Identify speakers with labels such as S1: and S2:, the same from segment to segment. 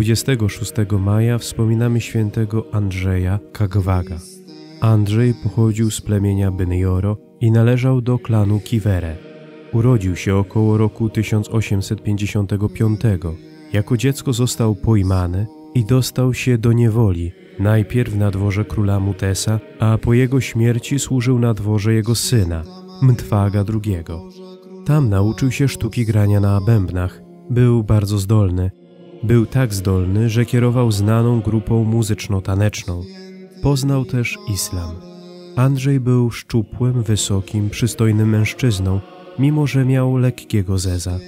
S1: 26 maja wspominamy świętego Andrzeja Kagwaga. Andrzej pochodził z plemienia Benjoro i należał do klanu Kiwere. Urodził się około roku 1855. Jako dziecko został pojmany i dostał się do niewoli, najpierw na dworze króla Mutesa, a po jego śmierci służył na dworze jego syna, Mtwaga II. Tam nauczył się sztuki grania na bębnach. Był bardzo zdolny. Był tak zdolny, że kierował znaną grupą muzyczno-taneczną. Poznał też islam. Andrzej był szczupłym, wysokim, przystojnym mężczyzną, mimo że miał lekkiego zeza.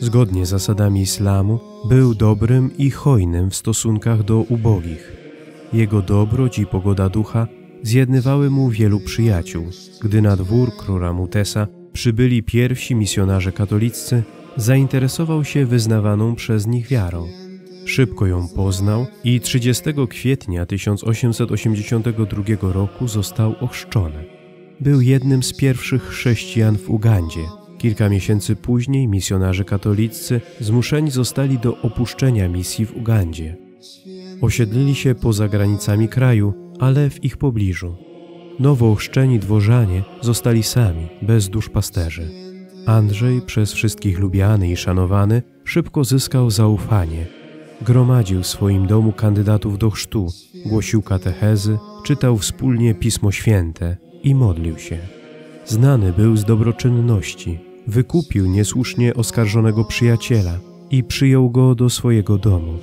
S1: Zgodnie z zasadami islamu, był dobrym i hojnym w stosunkach do ubogich. Jego dobroć i pogoda ducha zjednywały mu wielu przyjaciół. Gdy na dwór króla Mutesa przybyli pierwsi misjonarze katoliccy, zainteresował się wyznawaną przez nich wiarą. Szybko ją poznał i 30 kwietnia 1882 roku został ochrzczony. Był jednym z pierwszych chrześcijan w Ugandzie. Kilka miesięcy później misjonarze katoliccy zmuszeni zostali do opuszczenia misji w Ugandzie. Osiedlili się poza granicami kraju, ale w ich pobliżu. Nowo ochrzczeni dworzanie zostali sami, bez duszpasterzy. Andrzej, przez wszystkich lubiany i szanowany, szybko zyskał zaufanie. Gromadził w swoim domu kandydatów do chrztu, głosił katechezy, czytał wspólnie Pismo Święte i modlił się. Znany był z dobroczynności, wykupił niesłusznie oskarżonego przyjaciela i przyjął go do swojego domu.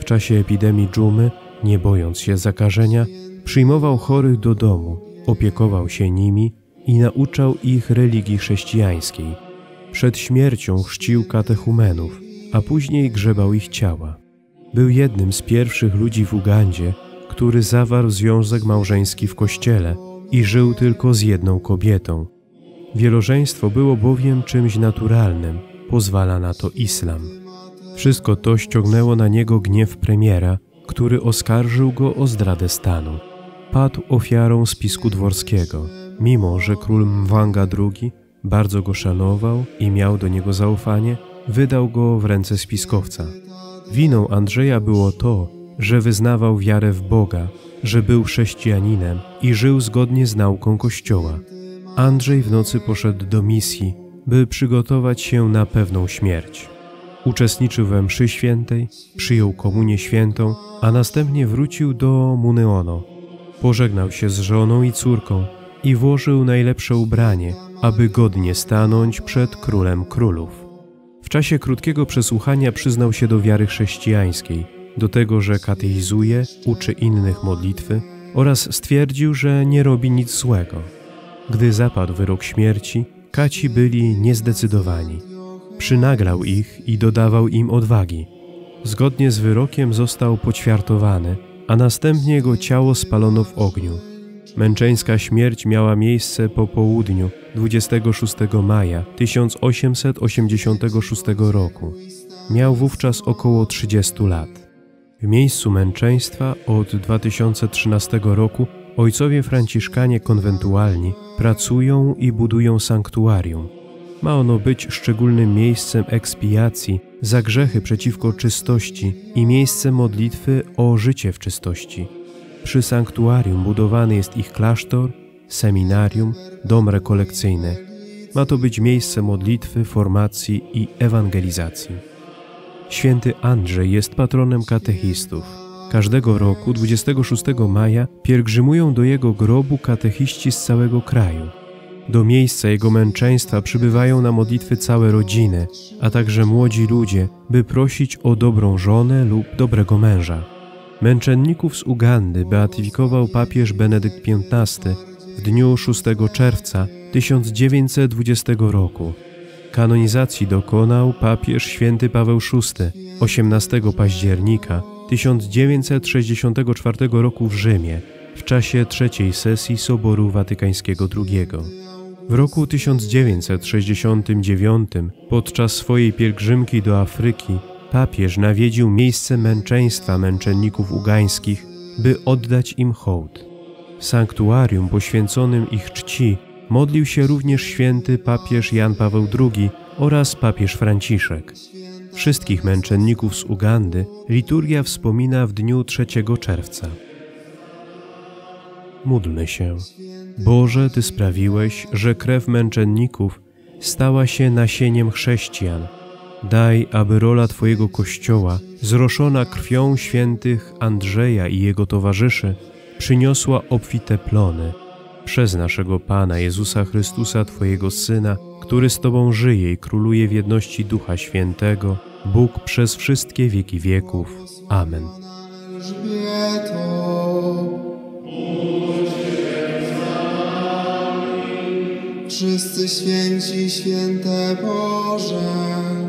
S1: W czasie epidemii dżumy, nie bojąc się zakażenia, przyjmował chorych do domu, opiekował się nimi i nauczał ich religii chrześcijańskiej. Przed śmiercią chrzcił katechumenów, a później grzebał ich ciała. Był jednym z pierwszych ludzi w Ugandzie, który zawarł związek małżeński w kościele i żył tylko z jedną kobietą. Wielożeństwo było bowiem czymś naturalnym, pozwala na to islam. Wszystko to ściągnęło na niego gniew premiera, który oskarżył go o zdradę stanu. Padł ofiarą spisku dworskiego, mimo że król Mwanga II bardzo go szanował i miał do niego zaufanie, wydał go w ręce spiskowca. Winą Andrzeja było to, że wyznawał wiarę w Boga, że był chrześcijaninem i żył zgodnie z nauką Kościoła. Andrzej w nocy poszedł do misji, by przygotować się na pewną śmierć. Uczestniczył we mszy świętej, przyjął komunię świętą, a następnie wrócił do Muneono. Pożegnał się z żoną i córką i włożył najlepsze ubranie, aby godnie stanąć przed królem królów. Czasie krótkiego przesłuchania przyznał się do wiary chrześcijańskiej, do tego, że kateizuje, uczy innych modlitwy oraz stwierdził, że nie robi nic złego. Gdy zapadł wyrok śmierci, kaci byli niezdecydowani. Przynaglał ich i dodawał im odwagi. Zgodnie z wyrokiem został poćwiartowany, a następnie jego ciało spalono w ogniu. Męczeńska śmierć miała miejsce po południu 26 maja 1886 roku. Miał wówczas około 30 lat. W miejscu męczeństwa od 2013 roku ojcowie franciszkanie konwentualni pracują i budują sanktuarium. Ma ono być szczególnym miejscem ekspiacji za grzechy przeciwko czystości i miejscem modlitwy o życie w czystości. Przy sanktuarium budowany jest ich klasztor, seminarium, dom rekolekcyjny. Ma to być miejsce modlitwy, formacji i ewangelizacji. Święty Andrzej jest patronem katechistów. Każdego roku 26 maja pielgrzymują do jego grobu katechiści z całego kraju. Do miejsca jego męczeństwa przybywają na modlitwy całe rodziny, a także młodzi ludzie, by prosić o dobrą żonę lub dobrego męża. Męczenników z Ugandy beatyfikował papież Benedykt XV w dniu 6 czerwca 1920 roku. Kanonizacji dokonał papież święty Paweł VI 18 października 1964 roku w Rzymie w czasie trzeciej sesji Soboru Watykańskiego II. W roku 1969 podczas swojej pielgrzymki do Afryki papież nawiedził miejsce męczeństwa męczenników ugańskich, by oddać im hołd. W sanktuarium poświęconym ich czci modlił się również święty papież Jan Paweł II oraz papież Franciszek. Wszystkich męczenników z Ugandy liturgia wspomina w dniu 3 czerwca. Módlmy się. Boże, Ty sprawiłeś, że krew męczenników stała się nasieniem chrześcijan. Daj, aby rola Twojego Kościoła, zroszona krwią świętych Andrzeja i jego towarzyszy, przyniosła obfite plony przez naszego Pana Jezusa Chrystusa, Twojego Syna, który z Tobą żyje i króluje w jedności Ducha Świętego, Bóg przez wszystkie wieki wieków. Amen.
S2: Wszyscy święci, święte Boże.